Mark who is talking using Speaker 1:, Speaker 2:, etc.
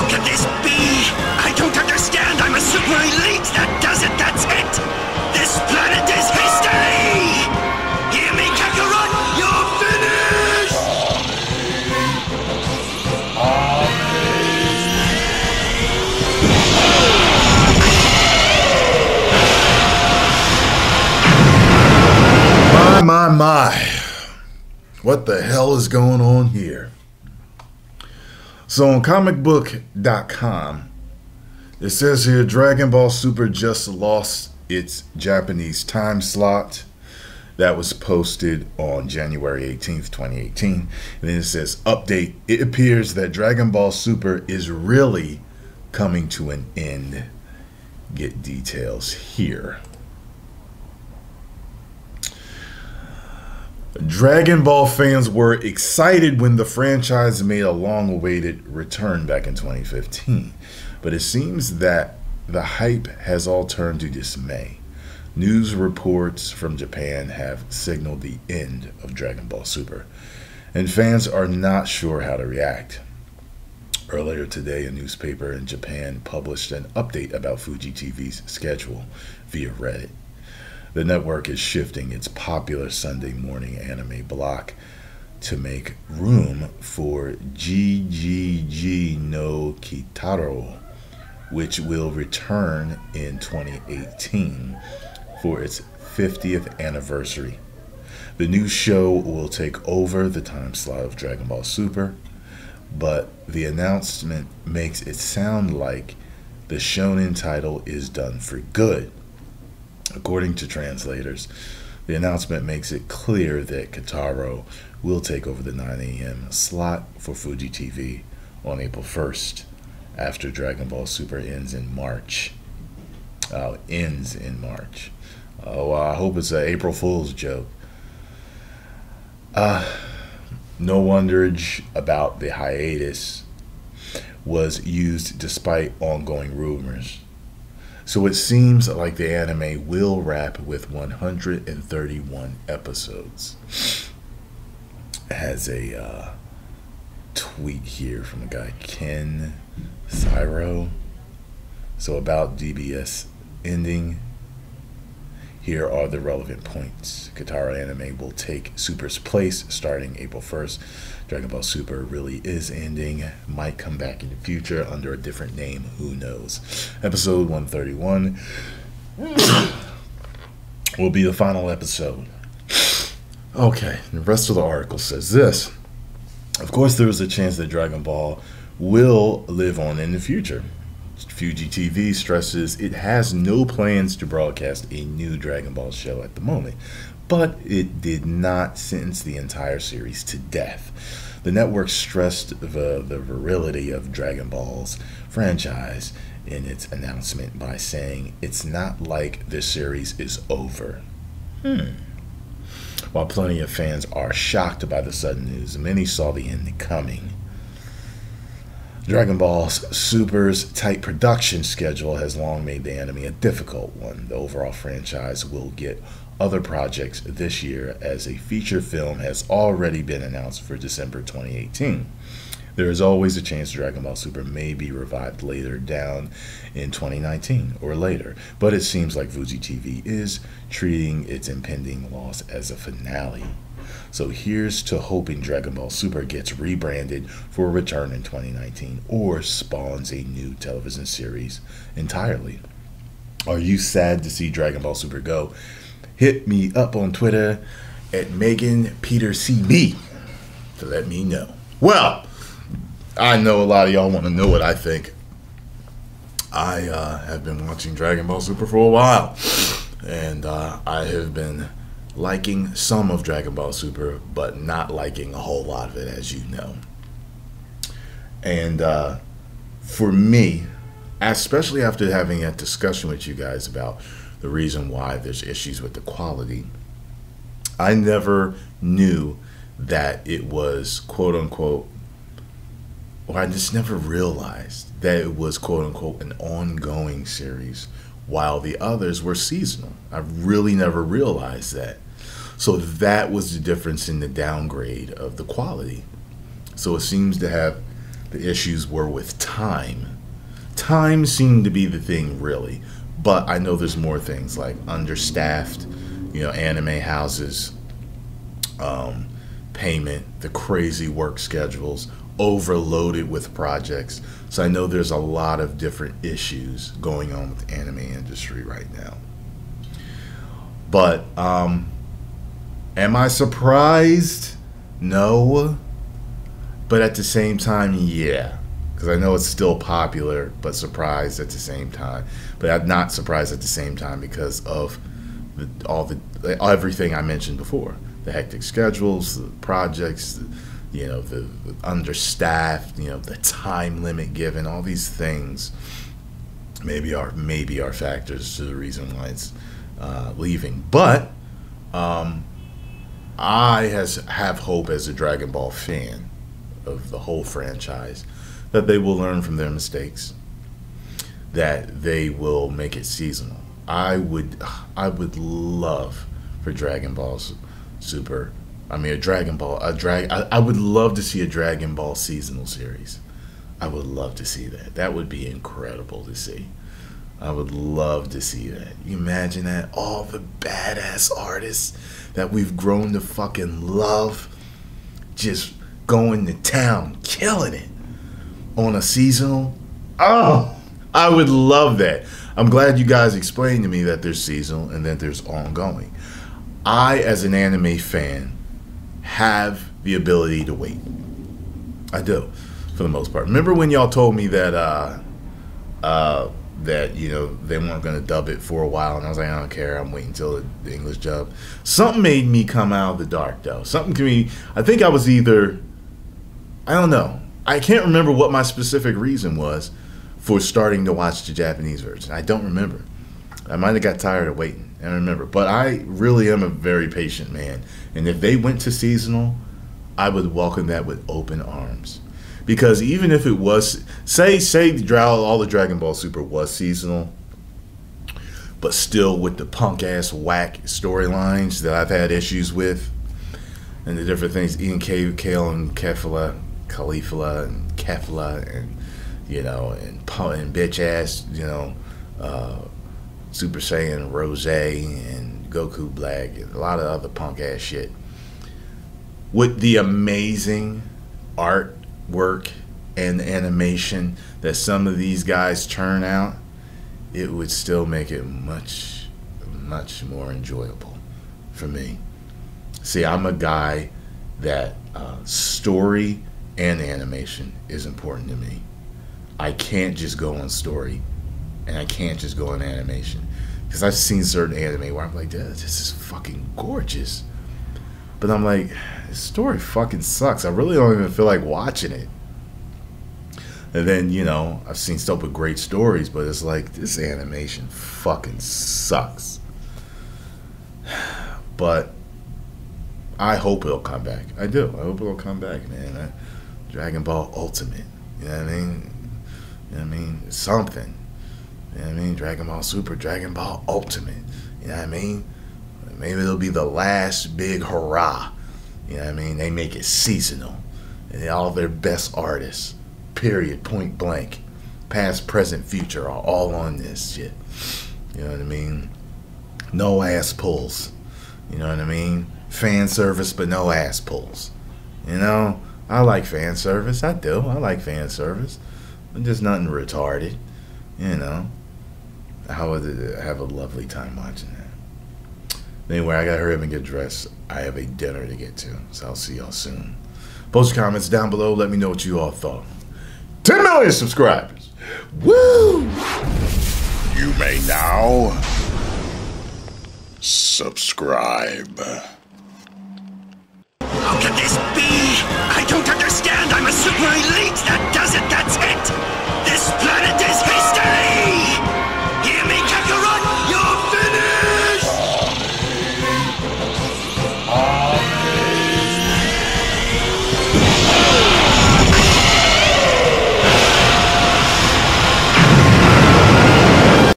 Speaker 1: How can this be? I don't understand. I'm a super elite. That does it. That's it. This planet is history. Hear me, Kakarot? You're finished.
Speaker 2: My, my, my. What the hell is going on here? So on comicbook.com, it says here Dragon Ball Super just lost its Japanese time slot. That was posted on January 18th, 2018. And then it says update. It appears that Dragon Ball Super is really coming to an end. Get details here. Dragon Ball fans were excited when the franchise made a long awaited return back in 2015. But it seems that the hype has all turned to dismay. News reports from Japan have signaled the end of Dragon Ball Super, and fans are not sure how to react. Earlier today, a newspaper in Japan published an update about Fuji TV's schedule via Reddit. The network is shifting its popular Sunday morning anime block to make room for GGG no Kitaro, which will return in 2018 for its 50th anniversary. The new show will take over the time slot of Dragon Ball Super, but the announcement makes it sound like the shonen title is done for good. According to translators, the announcement makes it clear that Kataro will take over the 9 a.m. slot for Fuji TV on April 1st after Dragon Ball Super ends in March. Uh, ends in March. Oh, I hope it's an April Fool's joke. Uh, no wonderage about the hiatus was used despite ongoing rumors. So it seems like the anime will wrap with 131 episodes. Has a uh, tweet here from a guy, Ken Thyro. So about DBS ending, here are the relevant points. Katara anime will take Super's place starting April 1st. Dragon Ball Super really is ending. Might come back in the future under a different name. Who knows? Episode 131 will be the final episode. Okay, the rest of the article says this. Of course, there is a chance that Dragon Ball will live on in the future. Fuji TV stresses it has no plans to broadcast a new Dragon Ball show at the moment, but it did not sentence the entire series to death. The network stressed the, the virility of Dragon Ball's franchise in its announcement by saying it's not like this series is over. Hmm. While plenty of fans are shocked by the sudden news, many saw the end coming. Dragon Ball Super's tight production schedule has long made the anime a difficult one. The overall franchise will get other projects this year as a feature film has already been announced for December 2018. There is always a chance Dragon Ball Super may be revived later down in 2019 or later, but it seems like Fuji TV is treating its impending loss as a finale. So here's to hoping Dragon Ball Super gets rebranded for a return in 2019 or spawns a new television series entirely. Are you sad to see Dragon Ball Super go? Hit me up on Twitter at Megan Peters CB to let me know. Well, I know a lot of y'all want to know what I think. I uh, have been watching Dragon Ball Super for a while, and uh, I have been liking some of Dragon Ball Super, but not liking a whole lot of it, as you know. And uh, for me, especially after having a discussion with you guys about the reason why there's issues with the quality, I never knew that it was quote unquote, or I just never realized that it was quote unquote an ongoing series while the others were seasonal. I really never realized that. So that was the difference in the downgrade of the quality. So it seems to have the issues were with time. Time seemed to be the thing, really. But I know there's more things like understaffed, you know, anime houses, um, payment, the crazy work schedules, overloaded with projects. So I know there's a lot of different issues going on with the anime industry right now. But um, am I surprised? No. But at the same time, yeah. Because I know it's still popular, but surprised at the same time. But I'm not surprised at the same time because of the, all the everything I mentioned before the hectic schedules, the projects, the, you know, the, the understaffed, you know, the time limit given, all these things maybe are maybe are factors to the reason why it's uh, leaving. But um, I has have hope as a Dragon Ball fan of the whole franchise that they will learn from their mistakes, that they will make it seasonal. I would I would love for Dragon Balls Super. I mean, a Dragon Ball, a drag. I, I would love to see a Dragon Ball seasonal series. I would love to see that. That would be incredible to see. I would love to see that. You imagine that? All the badass artists that we've grown to fucking love just going to town, killing it on a seasonal. Oh, I would love that. I'm glad you guys explained to me that there's seasonal and that there's ongoing. I, as an anime fan, have the ability to wait. I do, for the most part. Remember when y'all told me that uh, uh, that you know they weren't going to dub it for a while, and I was like, I don't care. I'm waiting until the English dub. Something made me come out of the dark, though. Something to me. I think I was either. I don't know. I can't remember what my specific reason was for starting to watch the Japanese version. I don't remember. I might have got tired of waiting. I remember, but I really am a very patient man, and if they went to seasonal, I would welcome that with open arms. Because even if it was, say, say, all the Dragon Ball Super was seasonal, but still with the punk ass whack storylines that I've had issues with, and the different things, Ian K, Kale and Kefla, Caulifla and Kefla, and you know, and and bitch ass, you know, uh, Super Saiyan Rose and Goku Black, and a lot of other punk ass shit. With the amazing artwork and animation that some of these guys turn out, it would still make it much, much more enjoyable for me. See, I'm a guy that uh, story and animation is important to me. I can't just go on story and I can't just go in animation. Because I've seen certain anime where I'm like, this is fucking gorgeous. But I'm like, this story fucking sucks. I really don't even feel like watching it. And then, you know, I've seen stuff with great stories, but it's like, this animation fucking sucks. But I hope it'll come back. I do. I hope it'll come back, man. Dragon Ball Ultimate. You know what I mean? You know what I mean? Something. You know what I mean? Dragon Ball Super, Dragon Ball Ultimate. You know what I mean? Maybe it'll be the last big hurrah. You know what I mean? They make it seasonal. And all their best artists, period, point blank, past, present, future, are all on this shit. You know what I mean? No ass pulls. You know what I mean? Fan service, but no ass pulls. You know? I like fan service. I do. I like fan service. But just nothing retarded. You know? I would have a lovely time watching that. Anyway, I gotta hurry up and get dressed. I have a dinner to get to, so I'll see y'all soon. Post comments down below. Let me know what you all thought. 10 million subscribers. Woo!
Speaker 1: You may now subscribe. How can this be? I don't understand. I'm a super elite. That does it. That's it.